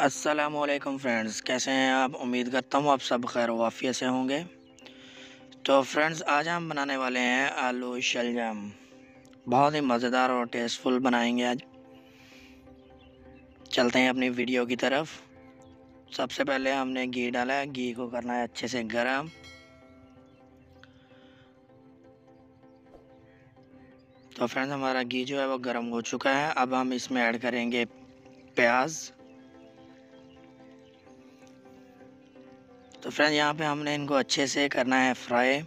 असलकम फ्रेंड्स कैसे हैं आप? उम्मीद करता हूँ आप सब खैर वाफिया से होंगे। तो फ्रेंड्स आज हम बनाने वाले हैं आलू शलजम। बहुत ही मज़ेदार और टेस्टफुल बनाएँगे आज। चलते हैं अपनी वीडियो की तरफ़। सबसे पहले हमने घी डाला है। घी को करना है अच्छे से गर्म। तो फ्रेंड्स हमारा घी जो है वो गर्म हो चुका है। अब हम इसमें ऐड करेंगे प्याज। तो फ्रेंड्स यहाँ पे हमने इनको अच्छे से करना है फ्राई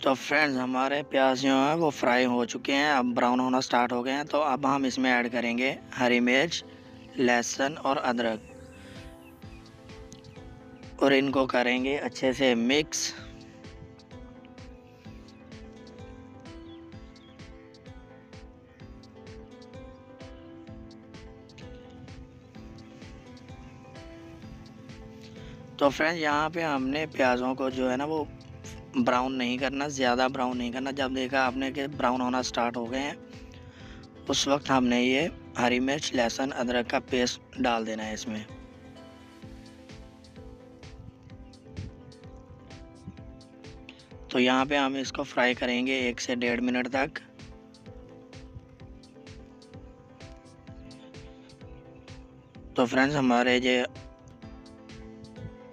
तो फ्रेंड्स हमारे प्याज जो हैं वो फ्राई हो चुके हैं, अब ब्राउन होना स्टार्ट हो गए हैं तो अब हम इसमें ऐड करेंगे हरी मिर्च, लहसुन और अदरक. और इनको करेंगे अच्छे से मिक्स। तो फ्रेंड्स, यहाँ पे हमने प्याज़ों को जो है ना वो ब्राउन नहीं करना, ज़्यादा ब्राउन नहीं करना। जब देखा आपने कि ब्राउन होना स्टार्ट हो गए हैं, उस वक्त हमने ये हरी मिर्च, लहसुन, अदरक का पेस्ट डाल देना है इसमें। तो यहाँ पे हम इसको फ्राई करेंगे एक से डेढ़ मिनट तक। तो फ्रेंड्स हमारे ये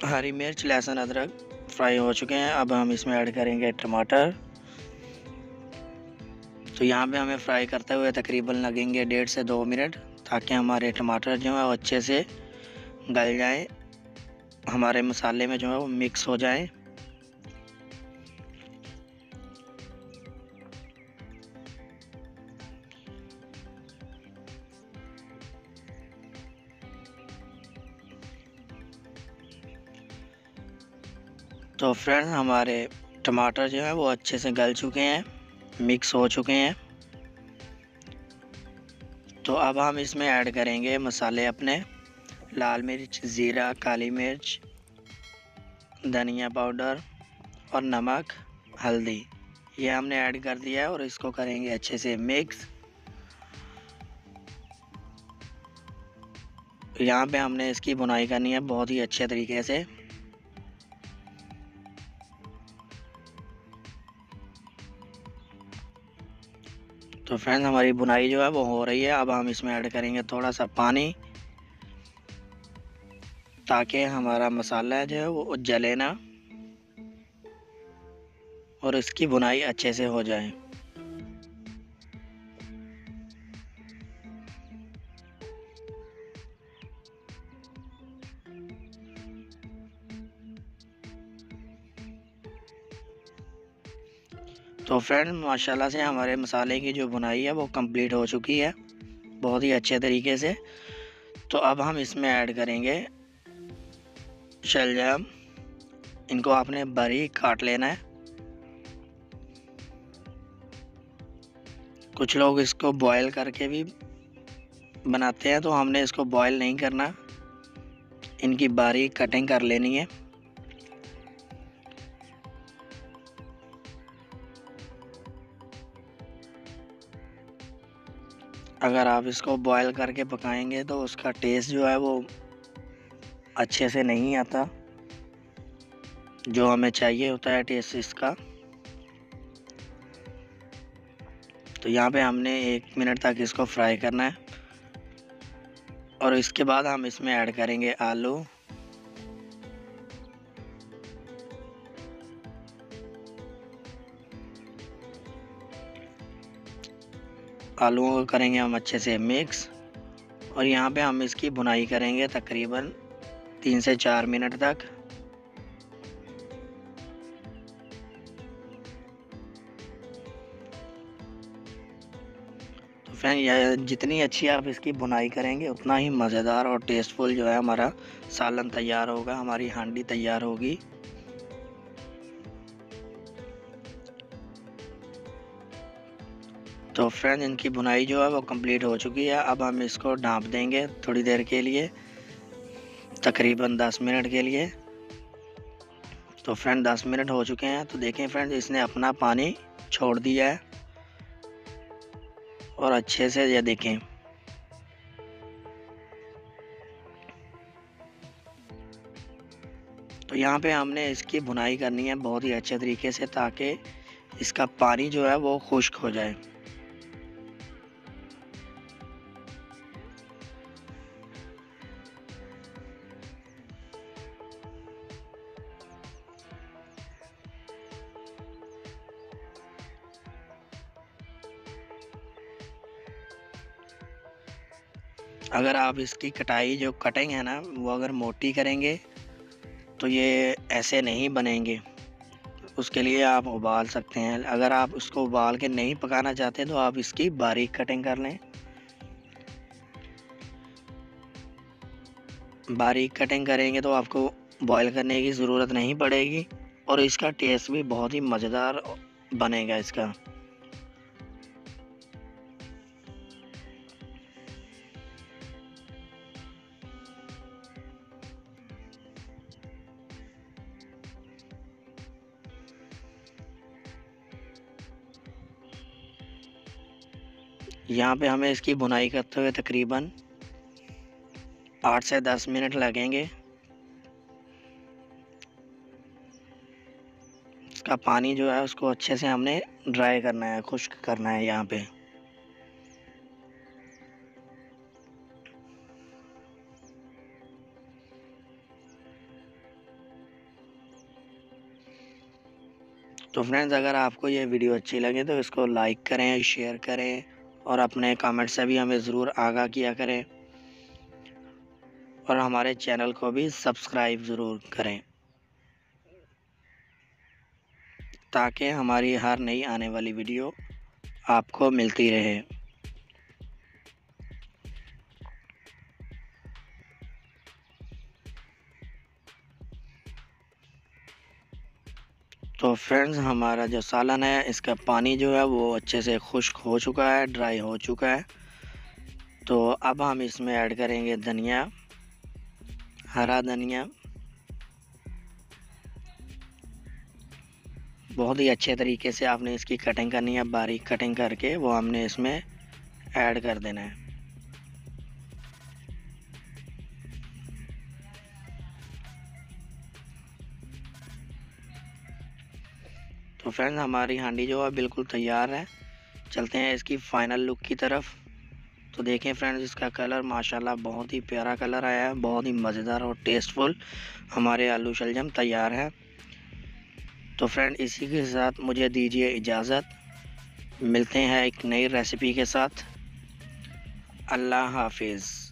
हरी मिर्च, लहसुन, अदरक फ्राई हो चुके हैं। अब हम इसमें ऐड करेंगे टमाटर। तो यहाँ पे हमें फ्राई करते हुए तकरीबन लगेंगे डेढ़ से दो मिनट, ताकि हमारे टमाटर जो है वो अच्छे से गल जाएँ, हमारे मसाले में जो है वो मिक्स हो जाएँ। तो फ्रेंड्स हमारे टमाटर जो है वो अच्छे से गल चुके हैं मिक्स हो चुके हैं। तो अब हम इसमें ऐड करेंगे मसाले अपने। लाल मिर्च, ज़ीरा, काली मिर्च, धनिया पाउडर और नमक, हल्दी। ये हमने ऐड कर दिया है और इसको करेंगे अच्छे से मिक्स यहाँ पे हमने इसकी बुनाई करनी है बहुत ही अच्छे तरीके से। तो फ्रेंड्स हमारी बुनाई जो है वो हो रही है। अब हम इसमें ऐड करेंगे थोड़ा सा पानी, ताकि हमारा मसाला जो है वो जले ना और इसकी बुनाई अच्छे से हो जाए। तो फ्रेंड माशाल्लाह से हमारे मसाले की जो बुनाई है वो कंप्लीट हो चुकी है, बहुत ही अच्छे तरीके से। तो अब हम इसमें ऐड करेंगे शलजम इनको आपने बारीक काट लेना है। कुछ लोग इसको बॉईल करके भी बनाते हैं तो हमने इसको बॉईल नहीं करना। इनकी बारीक कटिंग कर लेनी है। अगर आप इसको बॉयल करके पकाएँगे तो उसका टेस्ट जो है वो अच्छे से नहीं आता। जो हमें चाहिए होता है टेस्ट इसका। तो यहाँ पे हमने एक मिनट तक इसको फ्राई करना है। और इसके बाद हम इसमें ऐड करेंगे आलू। आलूओं को करेंगे हम अच्छे से मिक्स और यहाँ पे हम इसकी बुनाई करेंगे तकरीबन तीन से चार मिनट तक। तो फ्रेंड जितनी अच्छी आप इसकी बुनाई करेंगे, उतना ही मज़ेदार और टेस्टफुल जो है हमारा सालन तैयार होगा, हमारी हांडी तैयार होगी। तो फ्रेंड इनकी बुनाई जो है वो कंप्लीट हो चुकी है। अब हम इसको ढाँप देंगे थोड़ी देर के लिए, तकरीबन 10 मिनट के लिए। तो फ्रेंड 10 मिनट हो चुके हैं। तो देखें फ्रेंड इसने अपना पानी छोड़ दिया है। और अच्छे से ये देखें। तो यहाँ पे हमने इसकी बुनाई करनी है बहुत ही अच्छे तरीके से, ताकि इसका पानी जो है वो खुश्क हो जाए। अगर आप इसकी कटाई जो कटिंग है ना, वो अगर मोटी करेंगे तो ये ऐसे नहीं बनेंगे। उसके लिए आप उबाल सकते हैं। अगर आप उसको उबाल के नहीं पकाना चाहते तो आप इसकी बारीक कटिंग कर लें। बारीक कटिंग करेंगे तो आपको बॉईल करने की ज़रूरत नहीं पड़ेगी और इसका टेस्ट भी बहुत ही मज़ेदार बनेगा इसका। यहाँ पे हमें इसकी बुनाई करते हुए तकरीबन आठ से दस मिनट लगेंगे। इसका पानी जो है उसको अच्छे से हमने ड्राई करना है, खुश्क करना है यहाँ पे। तो फ्रेंड्स, अगर आपको ये वीडियो अच्छी लगे तो इसको लाइक करें, शेयर करें। और अपने कमेंट से भी हमें ज़रूर आगाह किया करें। और हमारे चैनल को भी सब्सक्राइब ज़रूर करें। ताकि हमारी हर नई आने वाली वीडियो आपको मिलती रहे। तो फ्रेंड्स हमारा जो सालन है, इसका पानी जो है, वो अच्छे से खुश्क हो चुका है ड्राई हो चुका है। तो अब हम इसमें ऐड करेंगे धनिया, हरा धनिया। बहुत ही अच्छे तरीके से आपने इसकी कटिंग करनी है, बारीक कटिंग करके वो हमने इसमें ऐड कर देना है। तो फ्रेंड्स हमारी हांडी जो है बिल्कुल तैयार है। चलते हैं इसकी फ़ाइनल लुक की तरफ़। तो देखें फ्रेंड्स इसका कलर माशाल्लाह बहुत ही प्यारा कलर आया है, बहुत ही मज़ेदार और टेस्टफुल हमारे आलू शलजम तैयार है। तो फ्रेंड इसी के साथ मुझे दीजिए इजाज़त। मिलते हैं एक नई रेसिपी के साथ। अल्लाह हाफिज़।